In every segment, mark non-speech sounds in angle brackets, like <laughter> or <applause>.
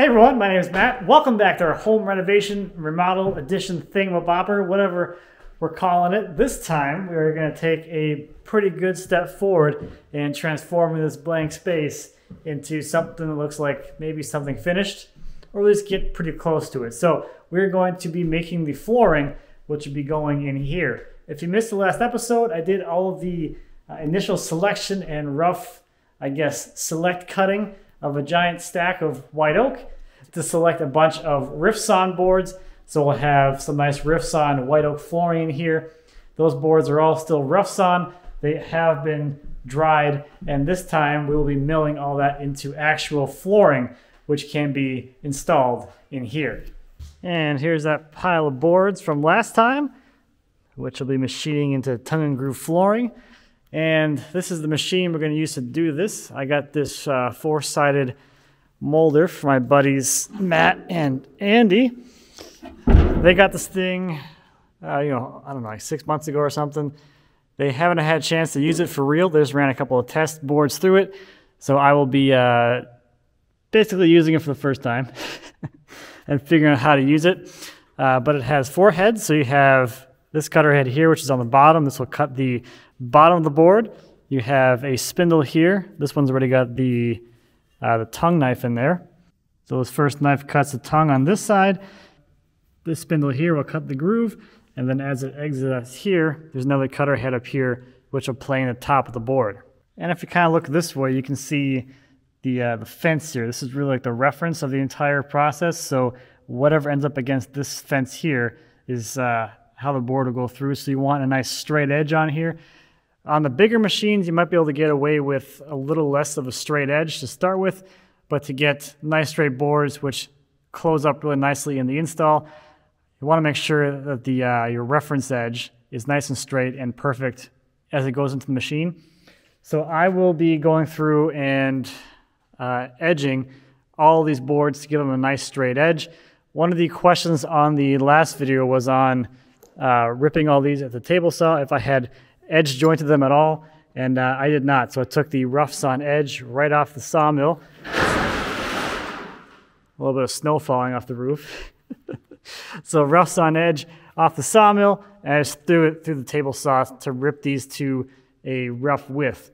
Hey everyone, my name is Matt. Welcome back to our home renovation, remodel, addition thingamabopper, whatever we're calling it. This time we are going to take a pretty good step forward in transforming this blank space into something that looks like maybe something finished or at least get pretty close to it. So we're going to be making the flooring, which will be going in here. If you missed the last episode, I did all of the uh, initial selection and rough, I guess, select cutting of a giant stack of white oak to select a bunch of Riftsawn boards. So we'll have some nice Riftsawn white oak flooring in here. Those boards are all still sawn. They have been dried, and this time we will be milling all that into actual flooring, which can be installed in here. And here's that pile of boards from last time, which will be machining into tongue and groove flooring. And this is the machine we're going to use to do this. I got this uh, four-sided molder for my buddies Matt and Andy. They got this thing, uh, you know, I don't know, like six months ago or something. They haven't had a chance to use it for real. They just ran a couple of test boards through it. So I will be uh, basically using it for the first time <laughs> and figuring out how to use it. Uh, but it has four heads. So you have this cutter head here, which is on the bottom. This will cut the bottom of the board. You have a spindle here. This one's already got the, uh, the tongue knife in there. So this first knife cuts the tongue on this side. This spindle here will cut the groove. And then as it exits here, there's another cutter head up here, which will plane the top of the board. And if you kind of look this way, you can see the, uh, the fence here. This is really like the reference of the entire process. So whatever ends up against this fence here is uh, how the board will go through. So you want a nice straight edge on here. On the bigger machines, you might be able to get away with a little less of a straight edge to start with, but to get nice straight boards, which close up really nicely in the install, you want to make sure that the uh, your reference edge is nice and straight and perfect as it goes into the machine. So I will be going through and uh, edging all these boards to give them a nice straight edge. One of the questions on the last video was on uh, ripping all these at the table saw if I had edge jointed them at all, and uh, I did not. So I took the rough sawn edge right off the sawmill. A little bit of snow falling off the roof. <laughs> so rough sawn edge off the sawmill, and I just threw it through the table saw to rip these to a rough width.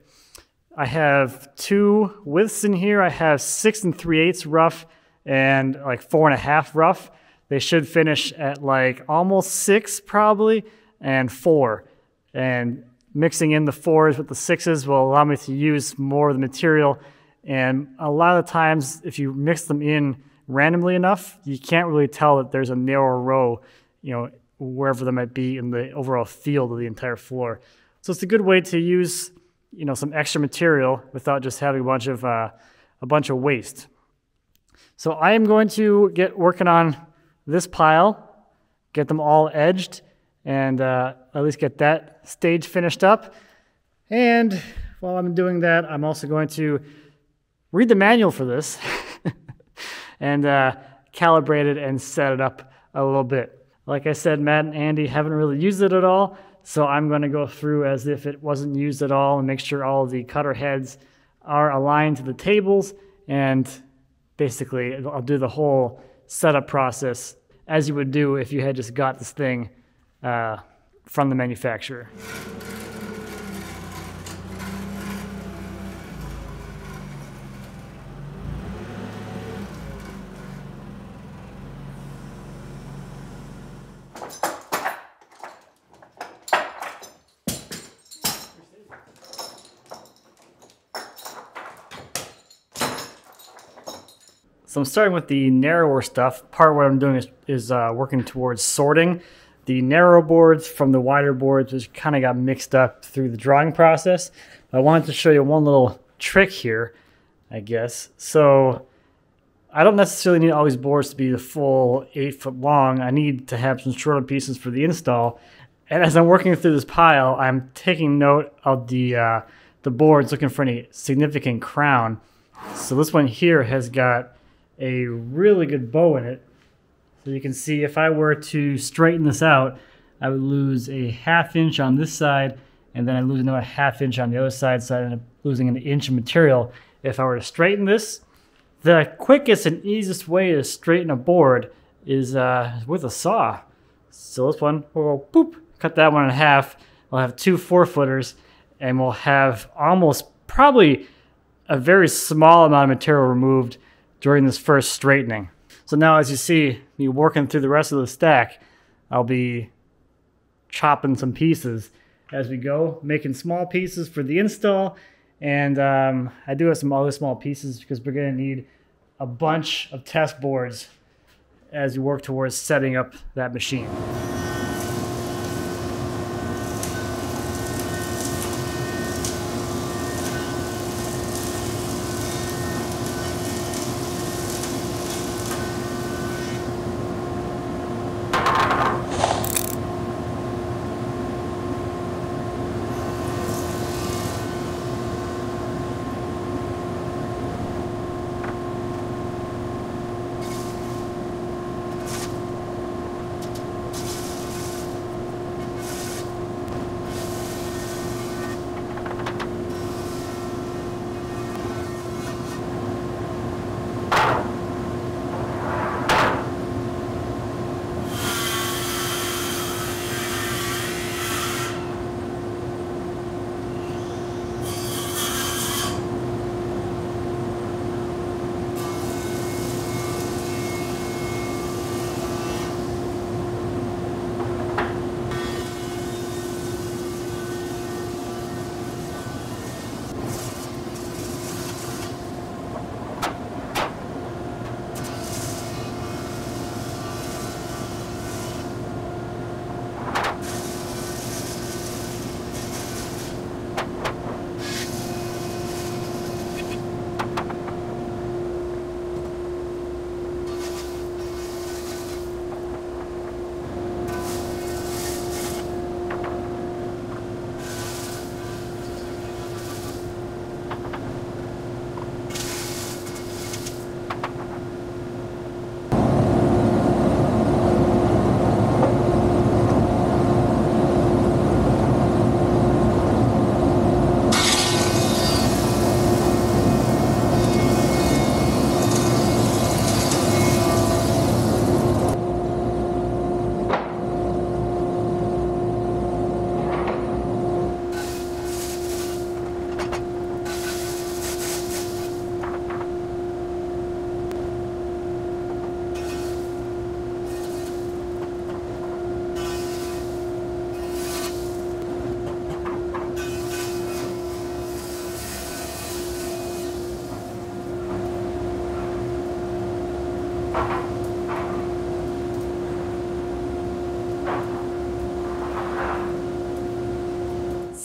I have two widths in here. I have six and three eighths rough and like four and a half rough. They should finish at like almost six probably and four. And mixing in the fours with the sixes will allow me to use more of the material. And a lot of times, if you mix them in randomly enough, you can't really tell that there's a narrow row, you know, wherever they might be in the overall field of the entire floor. So it's a good way to use, you know, some extra material without just having a bunch of uh, a bunch of waste. So I am going to get working on this pile, get them all edged, and uh, at least get that stage finished up. And while I'm doing that, I'm also going to read the manual for this <laughs> and uh, calibrate it and set it up a little bit. Like I said, Matt and Andy haven't really used it at all, so I'm going to go through as if it wasn't used at all and make sure all the cutter heads are aligned to the tables. And basically, I'll do the whole setup process as you would do if you had just got this thing uh, from the manufacturer. So I'm starting with the narrower stuff. Part of what I'm doing is, is uh, working towards sorting the narrow boards from the wider boards, which kind of got mixed up through the drawing process. I wanted to show you one little trick here, I guess. So I don't necessarily need all these boards to be the full eight foot long. I need to have some shorter pieces for the install. And as I'm working through this pile, I'm taking note of the, uh, the boards looking for any significant crown. So this one here has got a really good bow in it. So you can see if I were to straighten this out, I would lose a half inch on this side, and then I lose another half inch on the other side, so I end up losing an inch of material. If I were to straighten this, The quickest and easiest way to straighten a board is uh, with a saw. So this one, we'll boop, cut that one in half. We'll have two four footers and we'll have almost probably a very small amount of material removed during this first straightening. So now as you see me working through the rest of the stack, I'll be chopping some pieces as we go, making small pieces for the install. And um, I do have some other small pieces because we're gonna need a bunch of test boards as we work towards setting up that machine.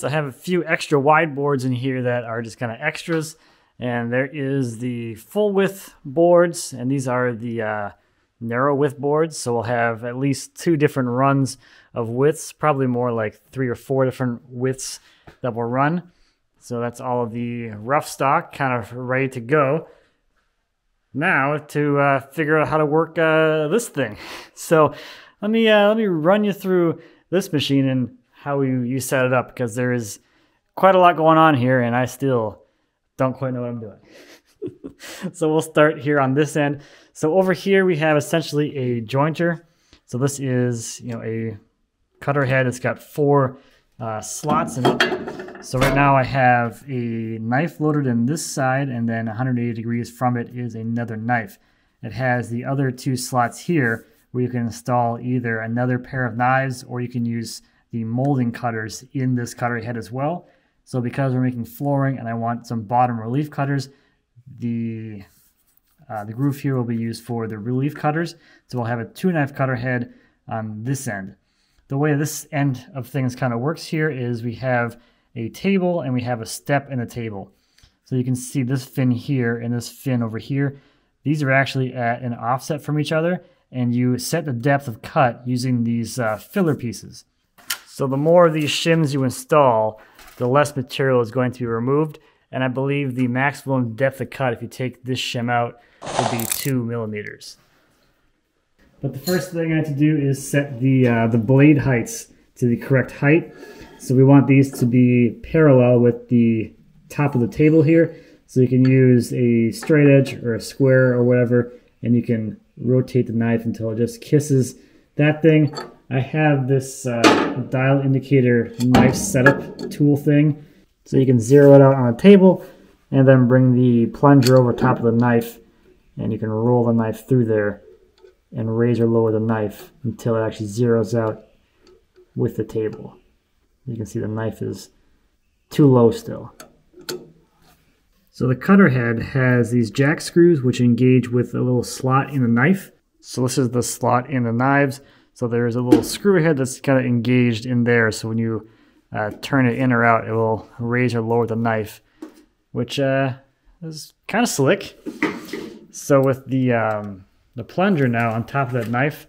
I have a few extra wide boards in here that are just kind of extras. And there is the full width boards, and these are the uh, narrow width boards. So we'll have at least two different runs of widths, probably more like three or four different widths that will run. So that's all of the rough stock kind of ready to go. Now to uh, figure out how to work uh, this thing. <laughs> So let me uh, let me run you through this machine and how you, you set it up because there is quite a lot going on here and I still don't quite know what I'm doing. <laughs> so we'll start here on this end. So over here we have essentially a jointer. So this is, you know, a cutter head. It's got four uh, slots in it. So right now I have a knife loaded in this side and then 180 degrees from it is another knife. It has the other two slots here where you can install either another pair of knives or you can use the molding cutters in this cutter head as well. So because we're making flooring and I want some bottom relief cutters, the uh, the groove here will be used for the relief cutters. So we'll have a two knife cutter head on this end. The way this end of things kind of works here is we have a table and we have a step in the table. So you can see this fin here and this fin over here. These are actually at an offset from each other and you set the depth of cut using these uh, filler pieces. So the more of these shims you install, the less material is going to be removed. And I believe the maximum depth of cut, if you take this shim out, will be two millimeters. But the first thing I have to do is set the, uh, the blade heights to the correct height. So we want these to be parallel with the top of the table here. So you can use a straight edge or a square or whatever, and you can rotate the knife until it just kisses that thing. I have this uh, dial indicator knife setup tool thing. So you can zero it out on a table and then bring the plunger over top of the knife and you can roll the knife through there and raise or lower the knife until it actually zeroes out with the table. You can see the knife is too low still. So the cutter head has these jack screws which engage with a little slot in the knife. So this is the slot in the knives. So there's a little screw head that's kind of engaged in there. So when you uh, turn it in or out, it will raise or lower the knife, which uh, is kind of slick. So with the um, the plunger now on top of that knife,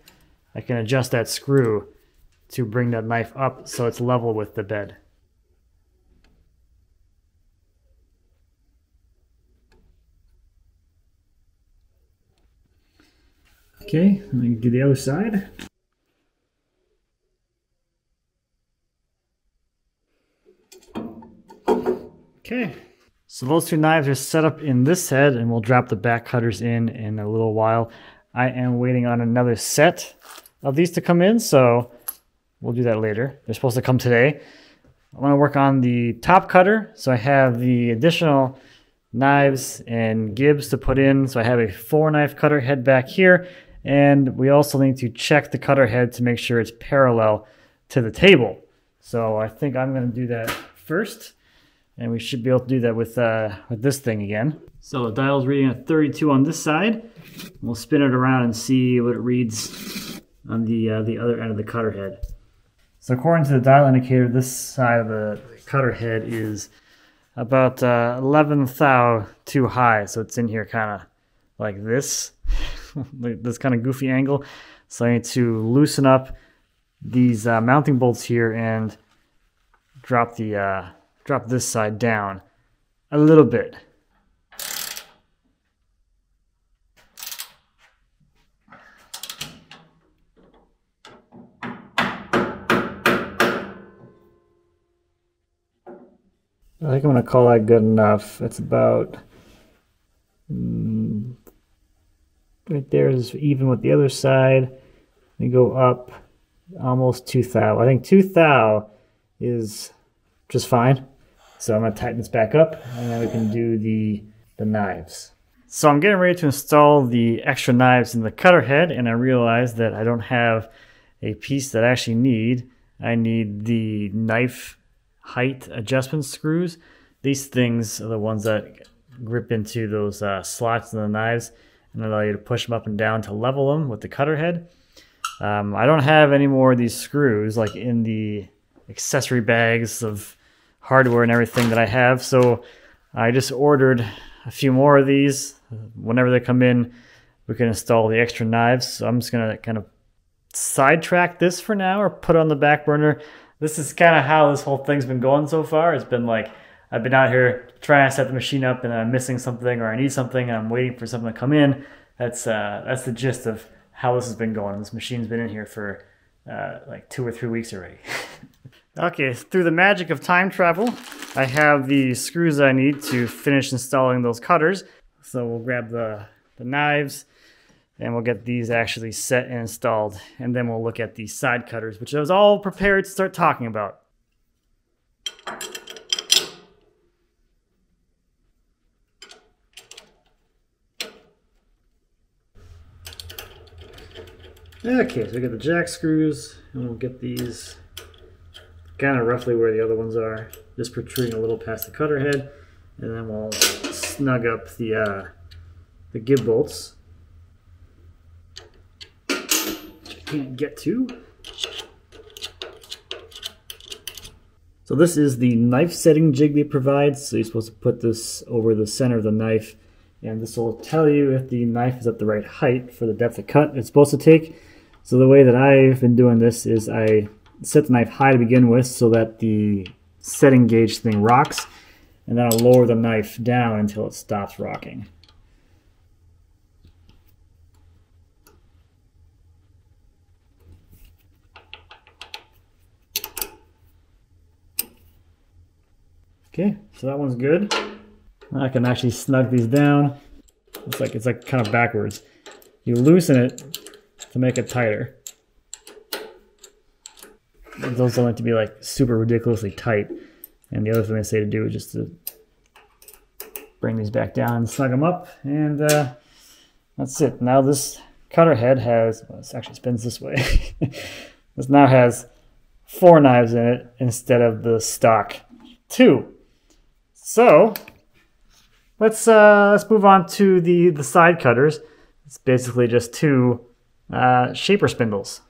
I can adjust that screw to bring that knife up so it's level with the bed. Okay, let me do the other side. Okay, so those two knives are set up in this head and we'll drop the back cutters in in a little while. I am waiting on another set of these to come in, so we'll do that later. They're supposed to come today. I want to work on the top cutter, so I have the additional knives and gibs to put in. So I have a four knife cutter head back here, and we also need to check the cutter head to make sure it's parallel to the table. So I think I'm going to do that first, and we should be able to do that with, uh, with this thing again. So the dial's reading at 32 on this side. We'll spin it around and see what it reads on the, uh, the other end of the cutter head. So according to the dial indicator, this side of the cutter head is about uh, 11 thou too high. So it's in here kind of like this, <laughs> this kind of goofy angle. So I need to loosen up these uh, mounting bolts here and drop the uh, drop this side down a little bit. I think I'm going to call that good enough. It's about mm, right there is even with the other side. We go up almost 2 thou. I think 2 thou is just fine. So I'm to tighten this back up and then we can do the, the knives. So I'm getting ready to install the extra knives in the cutter head and I realized that I don't have a piece that I actually need. I need the knife height adjustment screws. These things are the ones that grip into those uh, slots in the knives and allow you to push them up and down to level them with the cutter head. Um, I don't have any more of these screws like in the accessory bags of hardware and everything that I have. So I just ordered a few more of these. Whenever they come in, we can install the extra knives. So I'm just to kind of sidetrack this for now or put on the back burner this is kind of how this whole thing's been going so far. It's been like I've been out here trying to set the machine up, and I'm missing something or I need something, and I'm waiting for something to come in. That's uh, that's the gist of how this has been going. This machine's been in here for uh, like two or three weeks already. <laughs> okay, through the magic of time travel, I have the screws I need to finish installing those cutters. So we'll grab the, the knives and we'll get these actually set and installed and then we'll look at the side cutters which I was all prepared to start talking about. Okay, so we got the jack screws and we'll get these kind of roughly where the other ones are, just protruding a little past the cutter head and then we'll snug up the uh, the gib bolts Which I can't get to. So this is the knife setting jig they provide. So you're supposed to put this over the center of the knife and this will tell you if the knife is at the right height for the depth of cut it's supposed to take. So the way that I've been doing this is I set the knife high to begin with so that the setting gauge thing rocks and then I'll lower the knife down until it stops rocking. Okay, so that one's good. I can actually snug these down. It's like it's like kind of backwards. You loosen it to make it tighter. Those don't have to be like super ridiculously tight. And the other thing they say to do is just to bring these back down snug them up. And uh, that's it. Now this cutter head has, well, it actually spins this way. <laughs> this now has four knives in it instead of the stock two. So let's uh, let's move on to the the side cutters. It's basically just two uh, shaper spindles.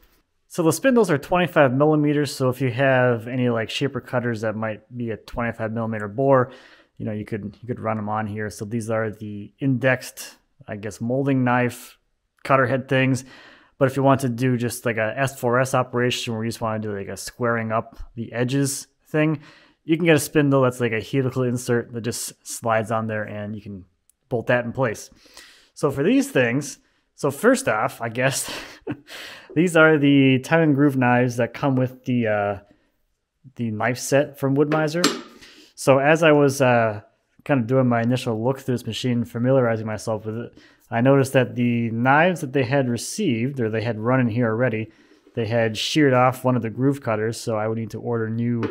So the spindles are 25 millimeters. So if you have any like shaper cutters that might be a 25 millimeter bore, you know you could you could run them on here. So these are the indexed, I guess, molding knife cutter head things. But if you want to do just like a S4S operation where you just want to do like a squaring up the edges thing, you can get a spindle that's like a helical insert that just slides on there and you can bolt that in place. So for these things, so first off, I guess <laughs> these are the tongue and groove knives that come with the uh, the knife set from Wood-Mizer. So as I was uh, kind of doing my initial look through this machine, familiarizing myself with it, I noticed that the knives that they had received, or they had run in here already, they had sheared off one of the groove cutters, so I would need to order new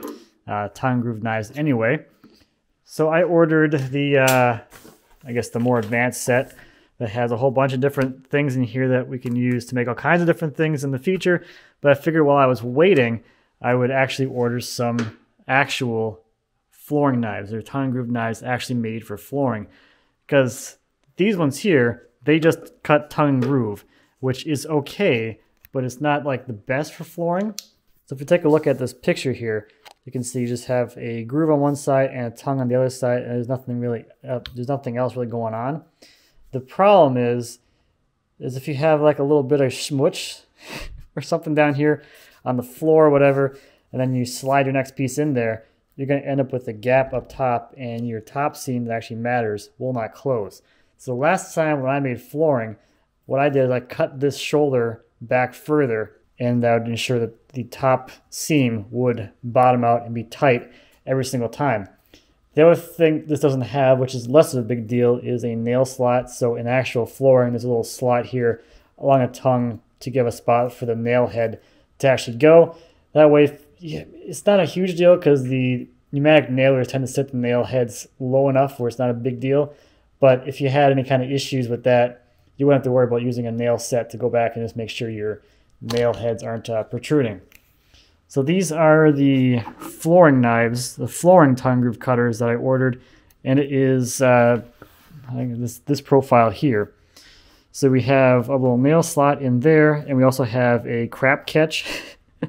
uh, tongue groove knives anyway. So I ordered the, uh, I guess the more advanced set that has a whole bunch of different things in here that we can use to make all kinds of different things in the future. But I figured while I was waiting, I would actually order some actual flooring knives or tongue groove knives actually made for flooring. Because these ones here, they just cut tongue groove, which is okay, but it's not like the best for flooring. So if you take a look at this picture here, you can see you just have a groove on one side and a tongue on the other side, and there's nothing really, uh, there's nothing else really going on. The problem is, is if you have like a little bit of schmutz <laughs> or something down here on the floor or whatever, and then you slide your next piece in there, you're going to end up with a gap up top, and your top seam that actually matters will not close. So last time when I made flooring, what I did is I cut this shoulder back further and that would ensure that the top seam would bottom out and be tight every single time. The other thing this doesn't have, which is less of a big deal, is a nail slot. So in actual flooring, there's a little slot here along a tongue to give a spot for the nail head to actually go. That way, it's not a huge deal because the pneumatic nailers tend to set the nail heads low enough where it's not a big deal. But if you had any kind of issues with that, you wouldn't have to worry about using a nail set to go back and just make sure your nail heads aren't uh, protruding. So these are the flooring knives, the flooring tongue groove cutters that I ordered, and it is uh, this this profile here. So we have a little nail slot in there, and we also have a crap catch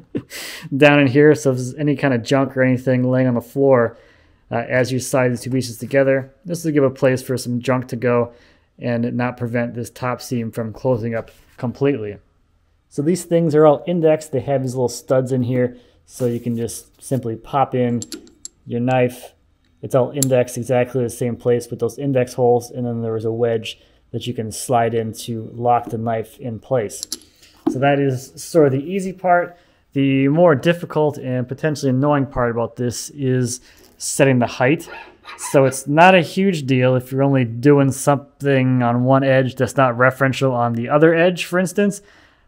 <laughs> down in here. So if there's any kind of junk or anything laying on the floor uh, as you slide these two pieces together, this will give a place for some junk to go and not prevent this top seam from closing up completely. So these things are all indexed. They have these little studs in here so you can just simply pop in your knife. It's all indexed exactly the same place with those index holes and then there is a wedge that you can slide in to lock the knife in place. So that is sort of the easy part. The more difficult and potentially annoying part about this is setting the height. So it's not a huge deal if you're only doing something on one edge that's not referential on the other edge, for instance.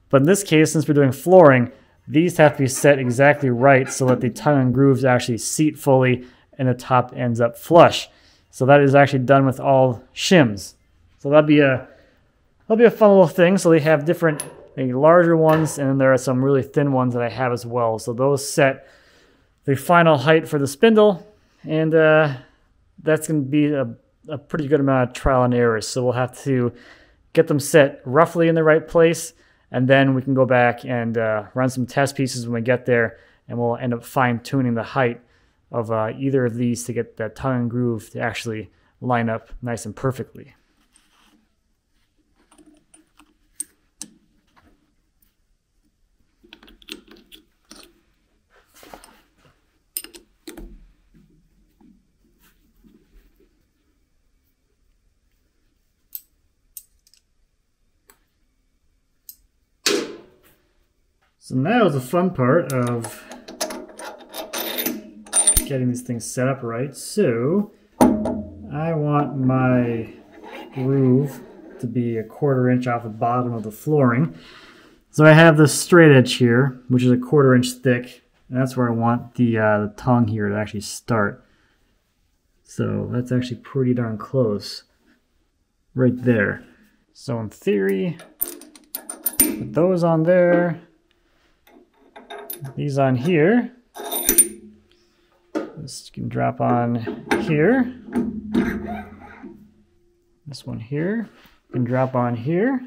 But in this case, since we're doing flooring, these have to be set exactly right so that the tongue and grooves actually seat fully and the top ends up flush. So that is actually done with all shims. So that'll be a that'll be a fun little thing. So they have different the larger ones and then there are some really thin ones that I have as well. So those set the final height for the spindle and uh, that's going to be a, a pretty good amount of trial and error. So we'll have to get them set roughly in the right place and then we can go back and uh, run some test pieces when we get there, and we'll end up fine tuning the height of uh, either of these to get that tongue and groove to actually line up nice and perfectly. So now is the fun part of getting these things set up right. So I want my groove to be a quarter inch off the bottom of the flooring. So I have this straight edge here, which is a quarter inch thick, and that's where I want the, uh, the tongue here to actually start. So that's actually pretty darn close right there. So in theory, put those on there, these on here. This can drop on here. This one here can drop on here.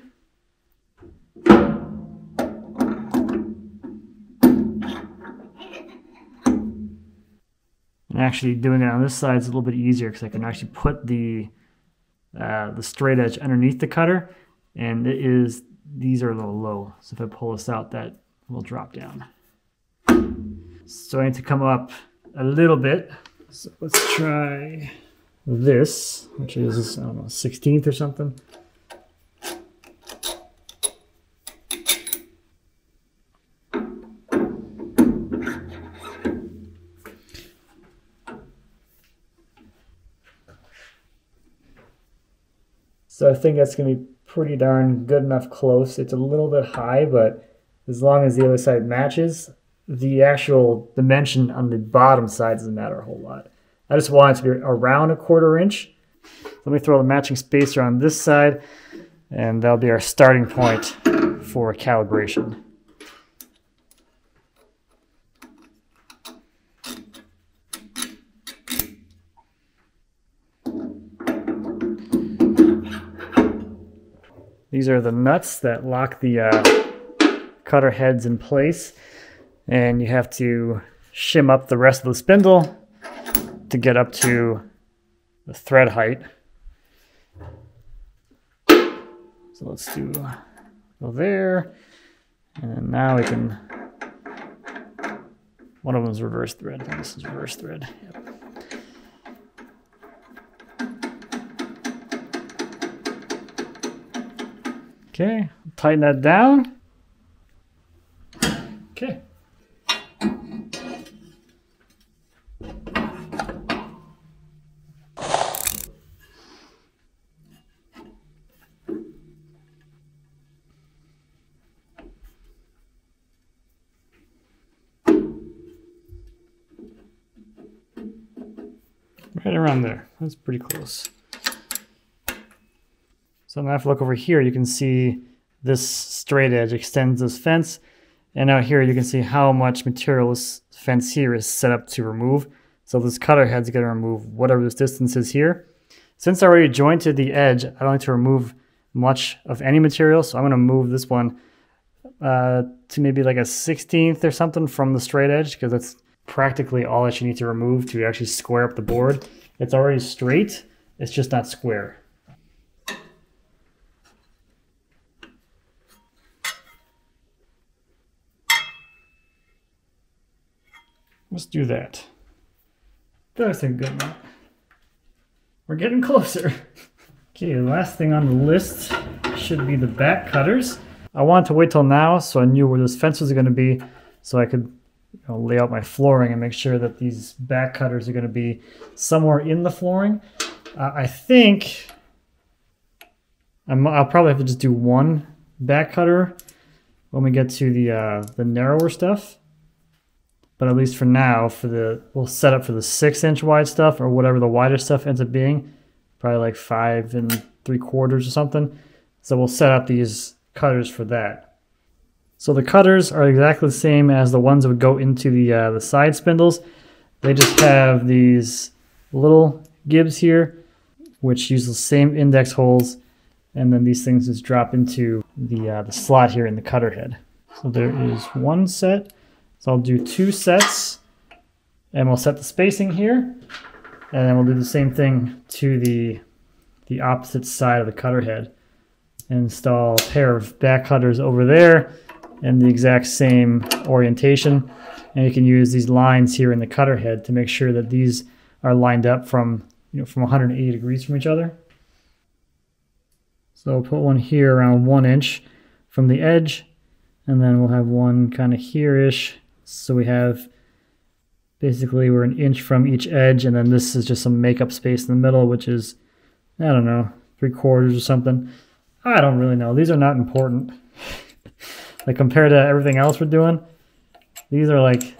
And actually doing it on this side is a little bit easier because I can actually put the uh, the straight edge underneath the cutter and it is these are a little low so if I pull this out that will drop down need to come up a little bit so let's try this which is I don't know 16th or something So I think that's going to be pretty darn good enough close. It's a little bit high, but as long as the other side matches, the actual dimension on the bottom side doesn't matter a whole lot. I just want it to be around a quarter inch. Let me throw the matching spacer on this side, and that'll be our starting point for calibration. These are the nuts that lock the uh, cutter heads in place. And you have to shim up the rest of the spindle to get up to the thread height. So let's do go there. And now we can, one of them is reverse thread. And this is reverse thread. Yep. Okay, tighten that down. Okay. That's pretty close. So now if I look over here, you can see this straight edge extends this fence. And now here you can see how much material this fence here is set up to remove. So this cutter head's to remove whatever this distance is here. Since I already jointed the edge, I don't need to remove much of any material. So I'm to move this one uh, to maybe like a 16th or something from the straight edge because that's practically all that you need to remove to actually square up the board. It's already straight, it's just not square. Let's do that. That's a good one. We're getting closer. <laughs> okay, the last thing on the list should be the back cutters. I wanted to wait till now so I knew where those fences are going to be so I could you know, lay out my flooring and make sure that these back cutters are going to be somewhere in the flooring. Uh, I think i will probably have to just do one back cutter when we get to the uh, the narrower stuff. But at least for now, for the we'll set up for the six inch wide stuff or whatever the wider stuff ends up being, probably like five and three quarters or something. So we'll set up these cutters for that. So the cutters are exactly the same as the ones that would go into the uh, the side spindles. They just have these little gibs here, which use the same index holes, and then these things just drop into the uh, the slot here in the cutter head. So there is one set so I'll do two sets and we'll set the spacing here. And then we'll do the same thing to the, the opposite side of the cutter head. Install a pair of back cutters over there in the exact same orientation. And you can use these lines here in the cutter head to make sure that these are lined up from, you know, from 180 degrees from each other. So I'll put one here around one inch from the edge, and then we'll have one kind of here-ish so we have Basically, we're an inch from each edge, and then this is just some makeup space in the middle, which is, I don't know, three quarters or something. I don't really know. These are not important. Like compared to everything else we're doing, these are like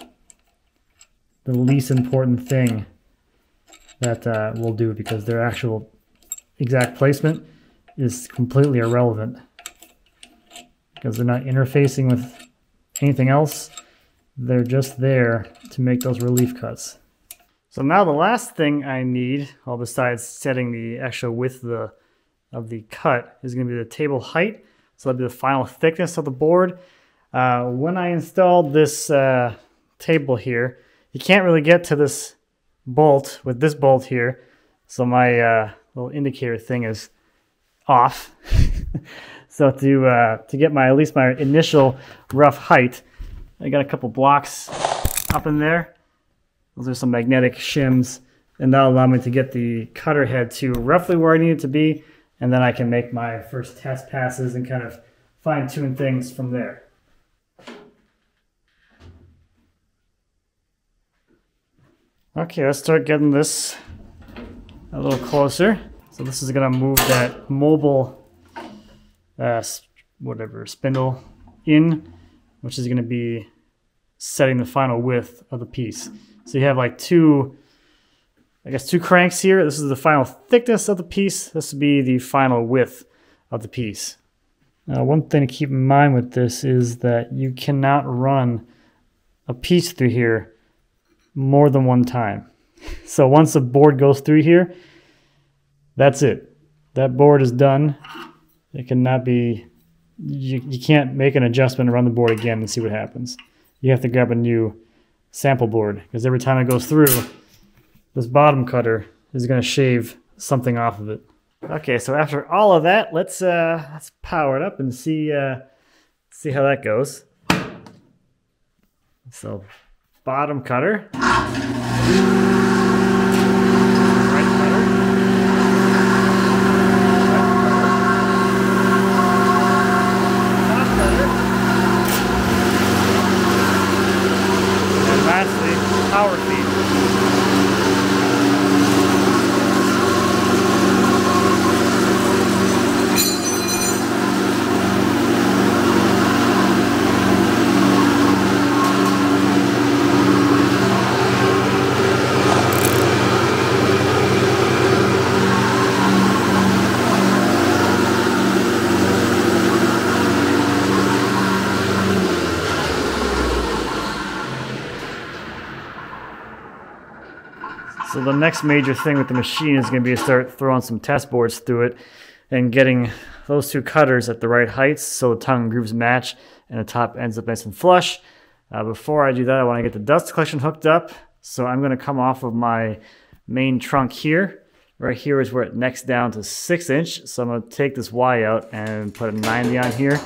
the least important thing that uh, we'll do because their actual exact placement is completely irrelevant because they're not interfacing with anything else. They're just there to make those relief cuts. So now the last thing I need, all besides setting the actual width of the, of the cut, is going to be the table height. So that'll be the final thickness of the board. Uh, when I installed this uh, table here, you can't really get to this bolt with this bolt here. So my uh, little indicator thing is off. <laughs> so to uh, to get my at least my initial rough height, I got a couple blocks up in there. Those are some magnetic shims, and that'll allow me to get the cutter head to roughly where I need it to be, and then I can make my first test passes and kind of fine tune things from there. Okay, let's start getting this a little closer. So this is gonna move that mobile, uh, whatever, spindle in, which is gonna be setting the final width of the piece. So you have like two, I guess two cranks here. This is the final thickness of the piece. This would be the final width of the piece. Now one thing to keep in mind with this is that you cannot run a piece through here more than one time. <laughs> So once the board goes through here, that's it. That board is done. It cannot be, you, you can't make an adjustment and run the board again and see what happens. You have to grab a new sample board because every time it goes through, this bottom cutter is going to shave something off of it. Okay, so after all of that, let's uh, let's power it up and see uh, see how that goes. So bottom cutter. power feed. So the next major thing with the machine is going to be to start throwing some test boards through it and getting those two cutters at the right heights so the tongue and grooves match and the top ends up nice and flush. Uh, before I do that, I want to get the dust collection hooked up. So I'm going to come off of my main trunk here. Right here is where it necks down to six inch. So I'm going to take this Y out and put a 90 on here.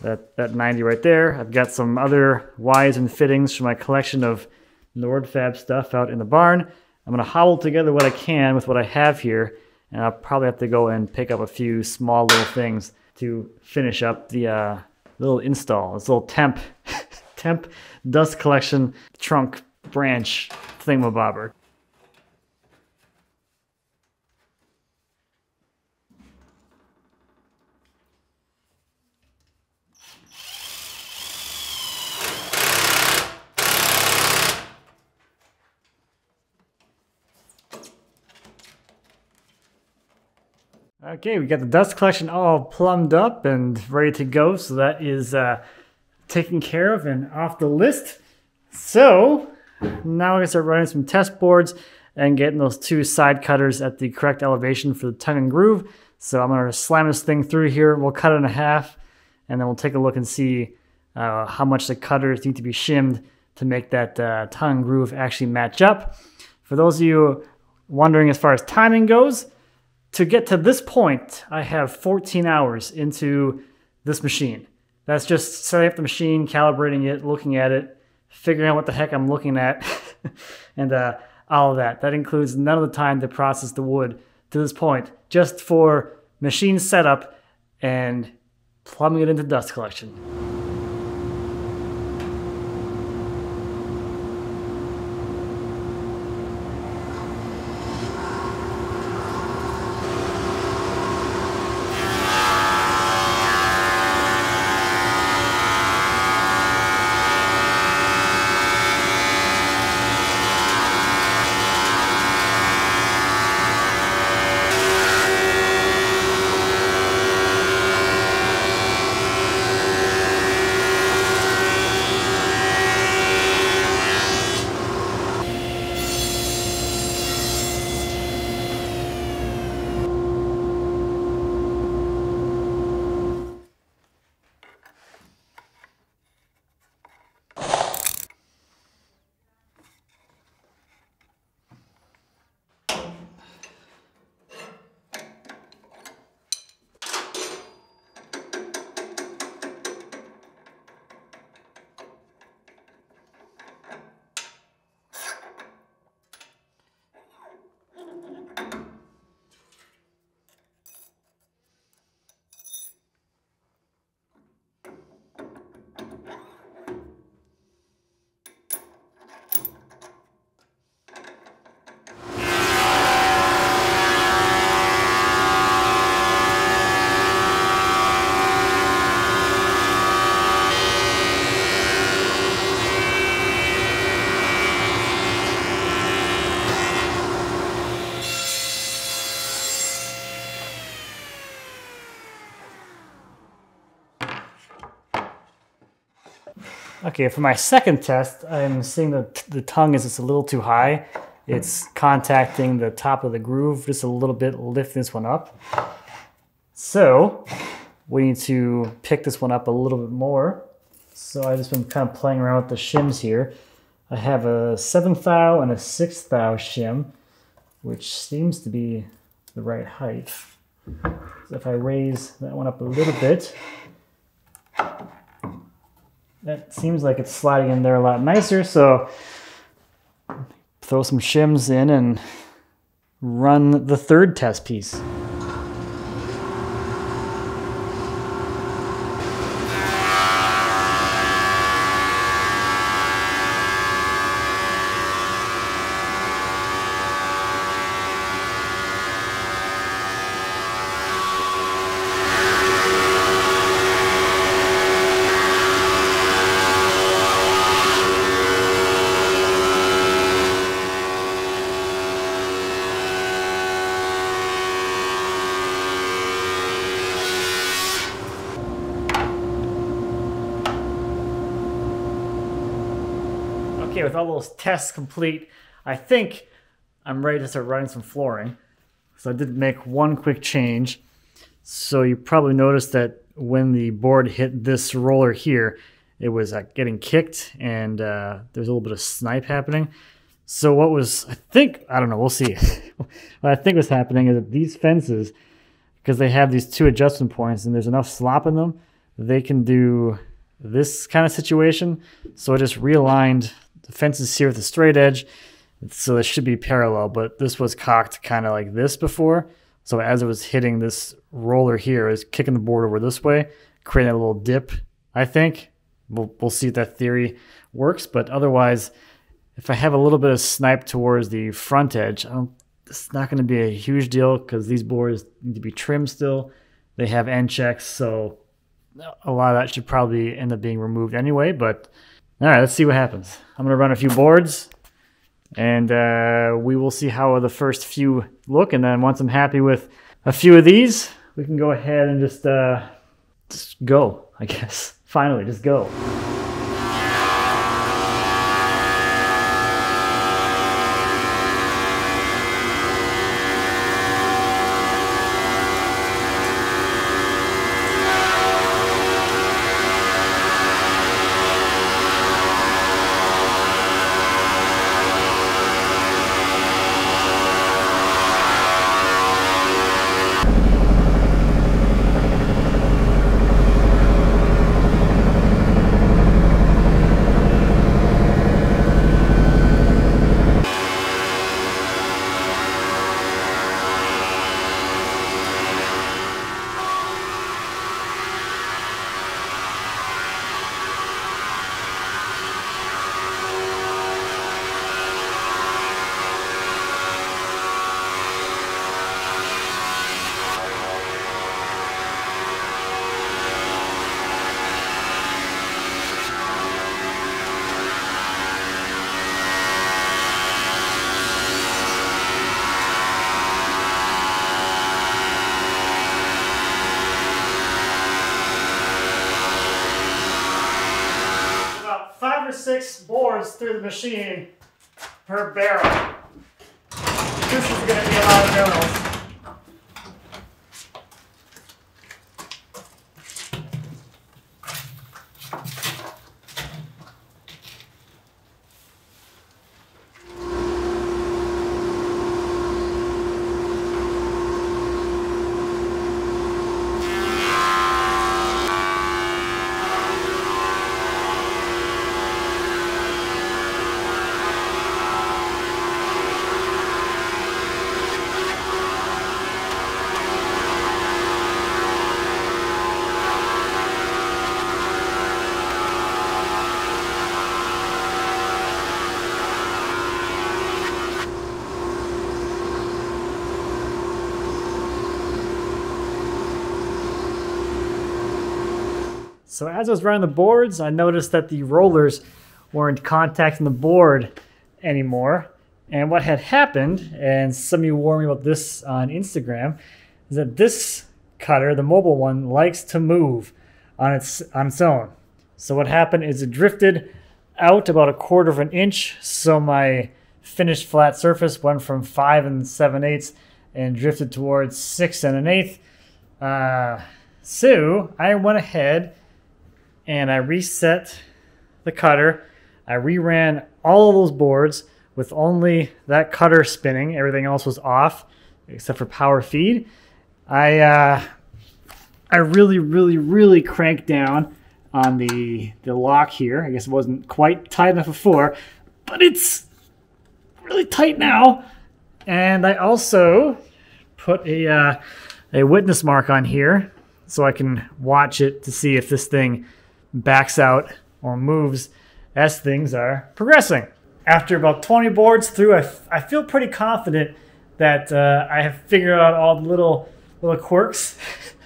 That, that 90 right there. I've got some other Ys and fittings from my collection of Nordfab stuff out in the barn. I'm to hobble together what I can with what I have here, and I'll probably have to go and pick up a few small little things to finish up the uh, little install, this little temp, <laughs> temp dust collection trunk branch thingamabobber. Okay, we got the dust collection all plumbed up and ready to go. So that is uh, taken care of and off the list. So now we're gonna start running some test boards and getting those two side cutters at the correct elevation for the tongue and groove. So I'm gonna slam this thing through here. We'll cut it in half and then we'll take a look and see uh, how much the cutters need to be shimmed to make that uh, tongue groove actually match up. For those of you wondering as far as timing goes, to get to this point, I have 14 hours into this machine. That's just setting up the machine, calibrating it, looking at it, figuring out what the heck I'm looking at, <laughs> and uh, all of that. That includes none of the time to process the wood to this point, just for machine setup and plumbing it into dust collection. Okay, for my second test, I'm seeing that the tongue is just a little too high. It's contacting the top of the groove just a little bit, lift this one up. So we need to pick this one up a little bit more. So I've just been kind of playing around with the shims here. I have a seventh thou and a sixth thou shim, which seems to be the right height. So if I raise that one up a little bit, that seems like it's sliding in there a lot nicer. So throw some shims in and run the third test piece. Okay, with all those tests complete, I think I'm ready to start running some flooring. So I did make one quick change. So you probably noticed that when the board hit this roller here, it was uh, getting kicked and uh, there's a little bit of snipe happening. So what was, I think, I don't know, we'll see. <laughs> what I think was happening is that these fences, because they have these two adjustment points and there's enough slop in them, they can do this kind of situation. So I just realigned the fence is here with a straight edge, so it should be parallel, but this was cocked kind of like this before. So as it was hitting this roller here, was kicking the board over this way, creating a little dip, I think. We'll, we'll see if that theory works, but otherwise, if I have a little bit of snipe towards the front edge, it's not going to be a huge deal because these boards need to be trimmed still. They have end checks, so a lot of that should probably end up being removed anyway, but all right, let's see what happens. I'm to run a few boards and uh, we will see how the first few look. And then once I'm happy with a few of these, we can go ahead and just, uh, just go, I guess. <laughs> Finally, just go. six boards through the machine per barrel. This is going to be a lot of barrels. So as I was running the boards, I noticed that the rollers weren't contacting the board anymore. And what had happened, and some of you warned me about this on Instagram, is that this cutter, the mobile one, likes to move on its on its own. So what happened is it drifted out about a quarter of an inch. So my finished flat surface went from five and seven eighths and drifted towards six and an eighth. Uh, so I went ahead and I reset the cutter. I reran all of those boards with only that cutter spinning. Everything else was off except for power feed. I uh, I really, really, really cranked down on the the lock here. I guess it wasn't quite tight enough before, but it's really tight now. And I also put a uh, a witness mark on here so I can watch it to see if this thing backs out or moves as things are progressing. After about 20 boards through, I, feel pretty confident that uh, I have figured out all the little little quirks.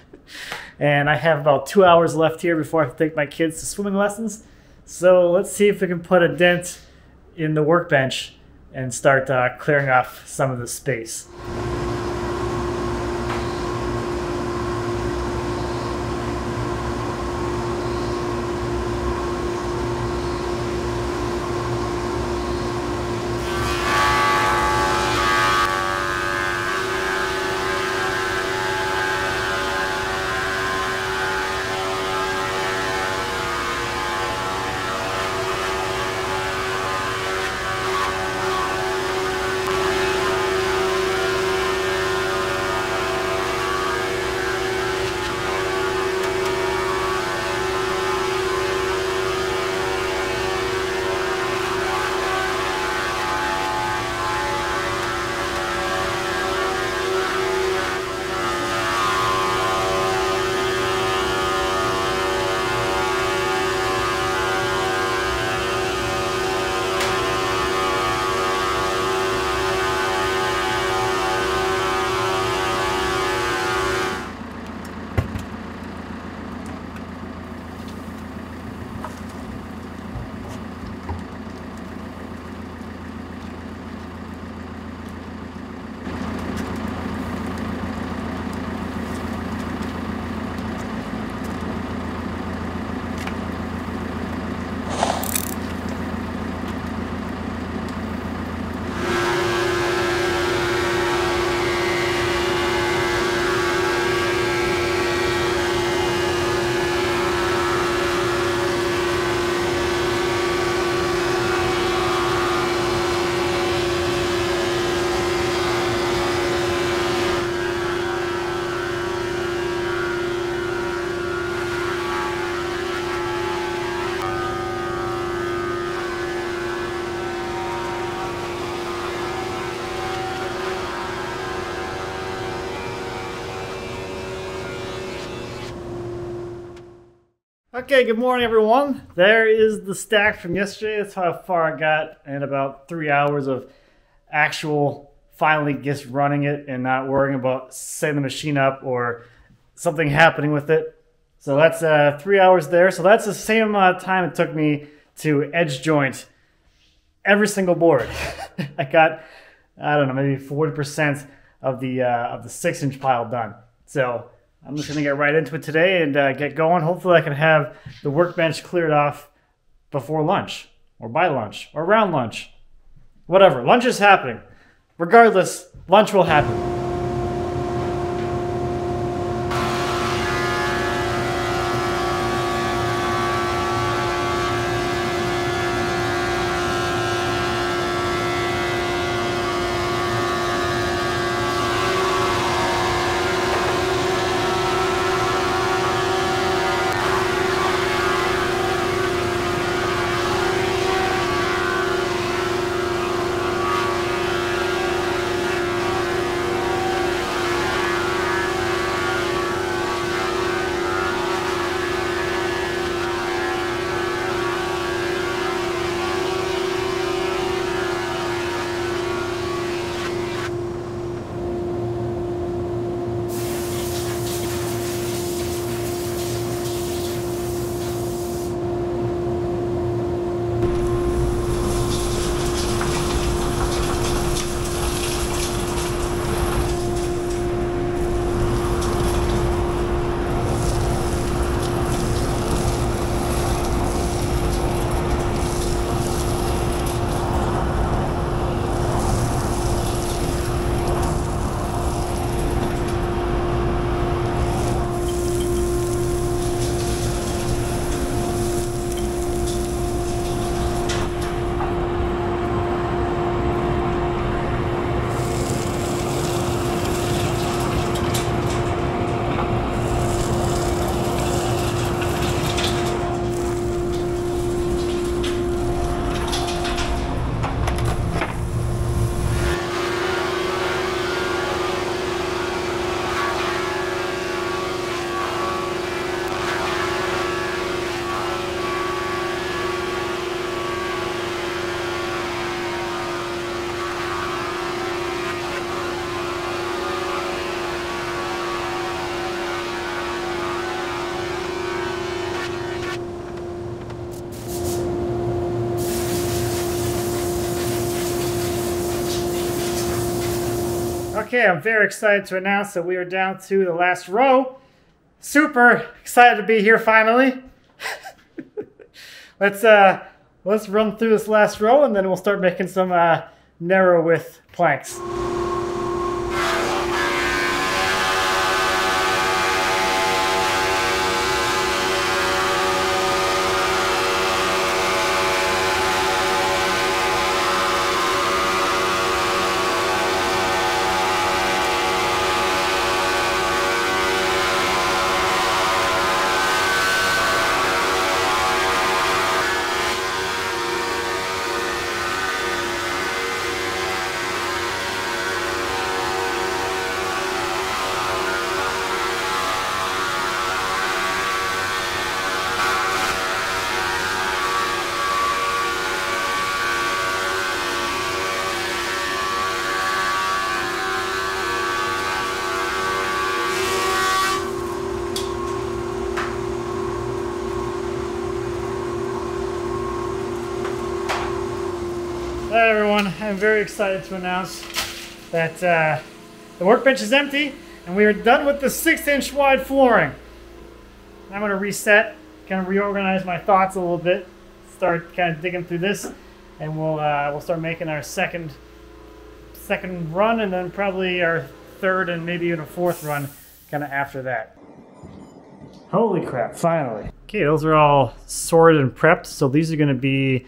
<laughs> and I have about two hours left here before I have to take my kids to swimming lessons. So let's see if we can put a dent in the workbench and start uh, clearing off some of the space. Okay, good morning, everyone. There is the stack from yesterday. That's how far I got in about three hours of actual finally just running it and not worrying about setting the machine up or something happening with it. So that's uh, three hours there. So that's the same amount of time it took me to edge joint every single board. <laughs> I got, I don't know, maybe 40% of the, uh, of the six inch pile done. So I'm just going to get right into it today and uh, get going. Hopefully, I can have the workbench cleared off before lunch, or by lunch, or around lunch. Whatever. Lunch is happening. Regardless, lunch will happen. Okay, I'm very excited to announce that we are down to the last row. Super excited to be here finally. <laughs> let's uh let's run through this last row and then we'll start making some uh, narrow width planks. Hi everyone, I'm very excited to announce that uh, the workbench is empty and we are done with the six inch wide flooring. I'm going to reset, kind of reorganize my thoughts a little bit, start kind of digging through this, and we'll uh, we'll start making our second second run, and then probably our third and maybe even a fourth run, kind of after that. Holy crap! Finally. Okay, those are all sorted and prepped. So these are going to be.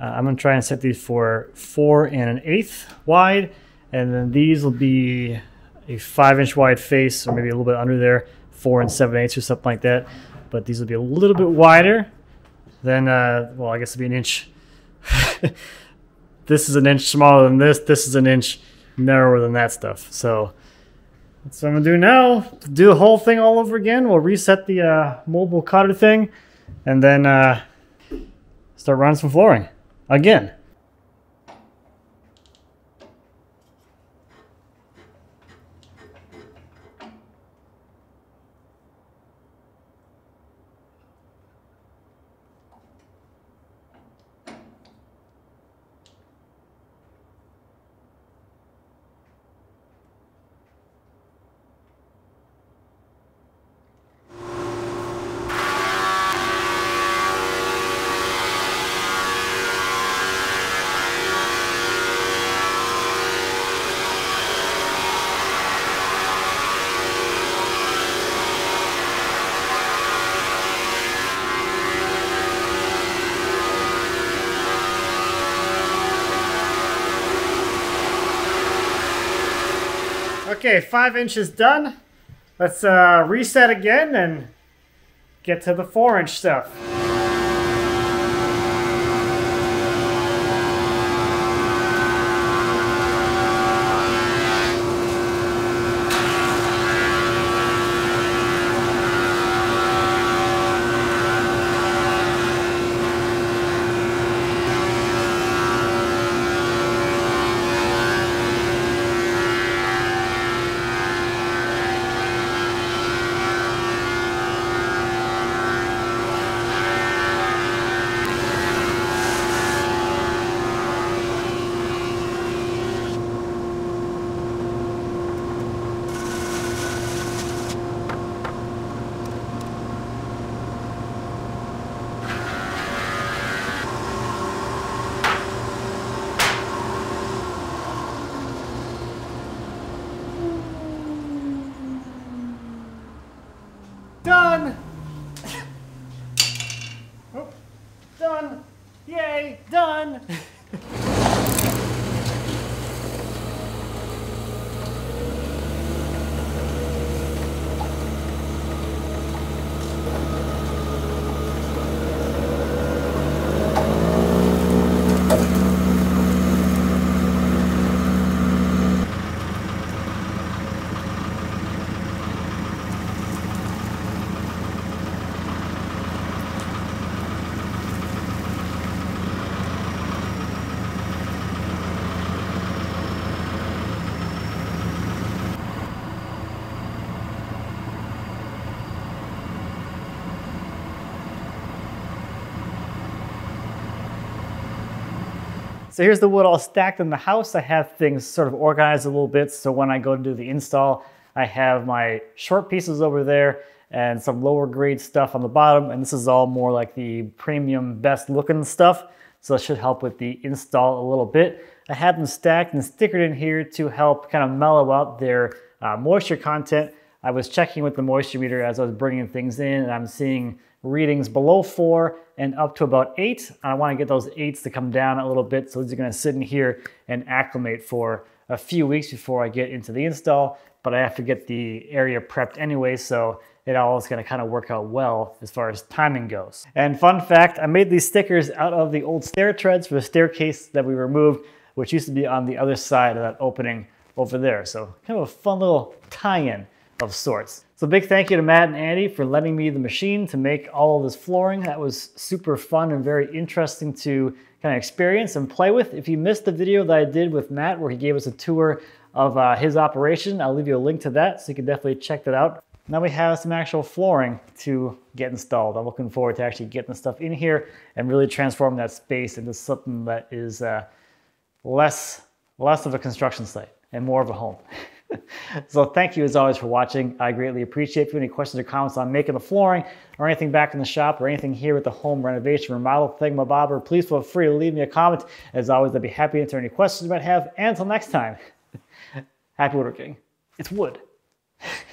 Uh, I'm going to try and set these for four and an eighth wide, and then these will be a five inch wide face, or maybe a little bit under there, four and seven eighths or something like that. But these will be a little bit wider than, uh, well, I guess it'll be an inch. <laughs> this is an inch smaller than this. This is an inch narrower than that stuff. So that's what I'm gonna do now. Do the whole thing all over again. We'll reset the uh, mobile cutter thing, and then uh, start running some flooring again. Okay, five inches done. Let's uh, reset again and get to the four inch stuff. So here's the wood all stacked in the house. I have things sort of organized a little bit. So when I go to do the install, I have my short pieces over there and some lower grade stuff on the bottom. And this is all more like the premium best looking stuff. So it should help with the install a little bit. I have them stacked and stickered in here to help kind of mellow out their uh, moisture content. I was checking with the moisture meter as I was bringing things in and I'm seeing readings below four and up to about eight. I want to get those eights to come down a little bit. So these are going to sit in here and acclimate for a few weeks before I get into the install, but I have to get the area prepped anyway. So it all is going to kind of work out well as far as timing goes. And fun fact, I made these stickers out of the old stair treads for the staircase that we removed, which used to be on the other side of that opening over there. So kind of a fun little tie-in of sorts. So big thank you to Matt and Andy for letting me the machine to make all of this flooring. That was super fun and very interesting to kind of experience and play with. If you missed the video that I did with Matt where he gave us a tour of uh, his operation, I'll leave you a link to that so you can definitely check that out. Now we have some actual flooring to get installed. I'm looking forward to actually getting the stuff in here and really transform that space into something that is uh, less, less of a construction site and more of a home. <laughs> <laughs> so thank you as always for watching. I greatly appreciate. If you have any questions or comments on making the flooring or anything back in the shop or anything here with the home renovation remodel thingamabobber, please feel free to leave me a comment. As always, I'd be happy to answer any questions you might have. And until next time, <laughs> happy woodworking. It's wood. <laughs>